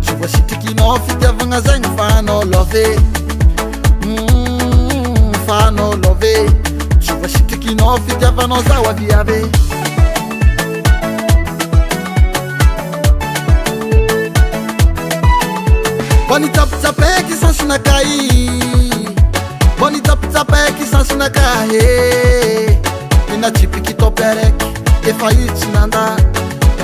tsova sitrikinao fitiavagna zagny fahanao love mm, fahanao love tsova sitrikinao fitiavagnao zaho aviavembônitapisapeky sansonaka i mbônitapisapaky sansonaka he ena tsipikitôpy araiky efaiztsy nandà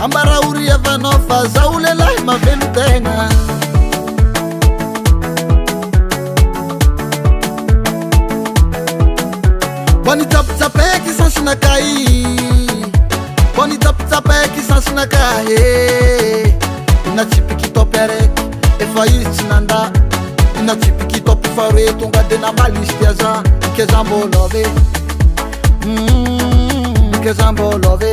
ambaraha ori avanao fa zao lelahy mavelo tegna mbô nitsapitsapaky sansy naka y mbô nitsapitsapa aiky sansi naka he ina tsipikitopy araiky efa izy tsy nandà ina tsipikitopy faroe tonga de napalistiaza kezamboloave mm, kezambôlo ave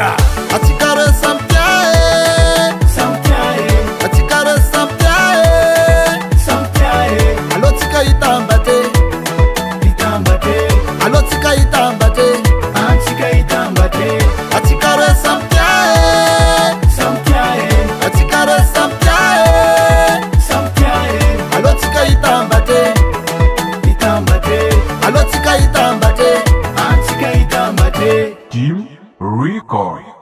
じゃあ8からん。分 you